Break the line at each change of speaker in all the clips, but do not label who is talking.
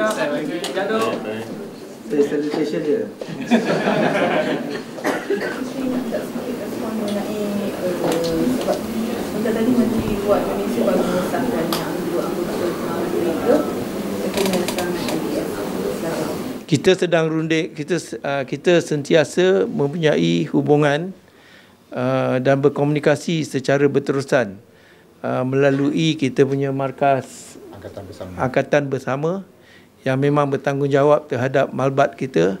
Jatuh.
Saya salutation dia.
Sebab Macam tadi Menteri buat Indonesia baru mengesahkan yang dua anggota ke sekarang.
Kita sedang rundik, kita uh, kita sentiasa mempunyai hubungan uh, dan berkomunikasi secara berterusan uh, melalui kita punya markas
Angkatan Bersama.
angkatan bersama yang memang bertanggungjawab terhadap malbat kita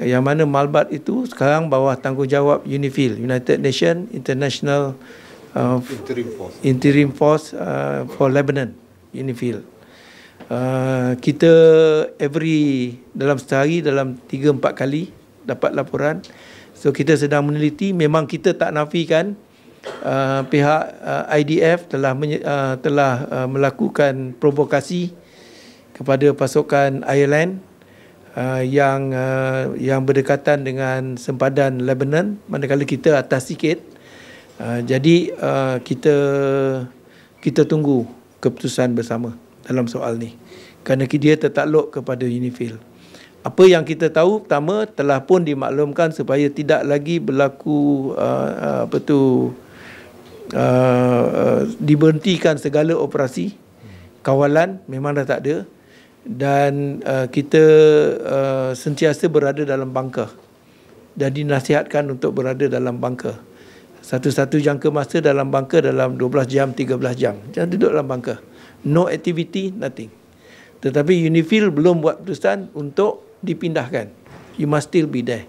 eh, yang mana malbat itu sekarang bawah tanggungjawab UNIFIL United Nation International uh,
Interim Force.
Interim Force uh, for Lebanon UNIFIL. Uh, kita every dalam sehari dalam 3 4 kali dapat laporan. So kita sedang meneliti. Memang kita tak nafikan uh, pihak uh, IDF telah menye, uh, telah uh, melakukan provokasi kepada pasukan Ireland uh, yang uh, yang berdekatan dengan sempadan Lebanon manakala kita atas sikit. Uh, jadi uh, kita kita tunggu keputusan bersama dalam soal ni. Kerana dia tertakluk kepada UNIFIL apa yang kita tahu pertama telah pun dimaklumkan supaya tidak lagi berlaku uh, uh, apa tu uh, uh, diberhentikan segala operasi kawalan memang dah tak ada dan uh, kita uh, sentiasa berada dalam bangka dan dinasihatkan untuk berada dalam bangka satu-satu jangka masa dalam bangka dalam 12 jam 13 jam. Jangan duduk dalam bangka no activity nothing. Tetapi UNIFIL belum buat keputusan untuk dipindahkan. You must still be there.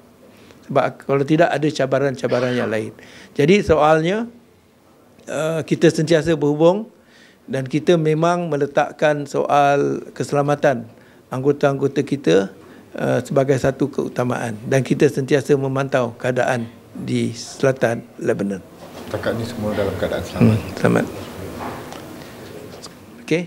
Sebab kalau tidak ada cabaran-cabaran yang lain. Jadi soalnya uh, kita sentiasa berhubung dan kita memang meletakkan soal keselamatan anggota-anggota kita uh, sebagai satu keutamaan dan kita sentiasa memantau keadaan di selatan Lebanon.
Setakat ni semua dalam keadaan selamat.
Hmm, selamat. Okey.